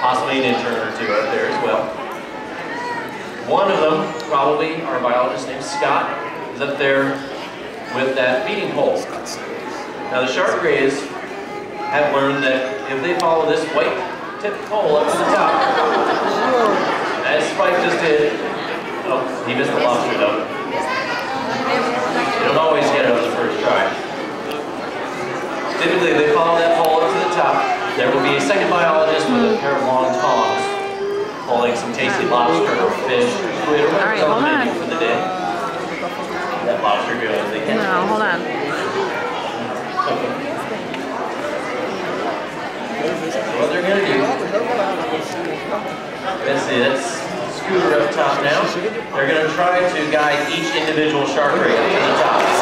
possibly an intern or two up there as well. One of them, probably our biologist named Scott, is up there with that feeding pole. Now the shark rays have learned that if they follow this white tip pole up to the top, as Spike just did, oh, he missed the lobster though. You don't always get it on the first try. Typically, they follow that pole up to the top. There will be a second biologist holding some tasty lobster or fish All right, hold on. for the day. That lobster as they can. No, hold on. What they're gonna do. Let's see, that's Scooter up top now. They're gonna try to guide each individual shark up to the top.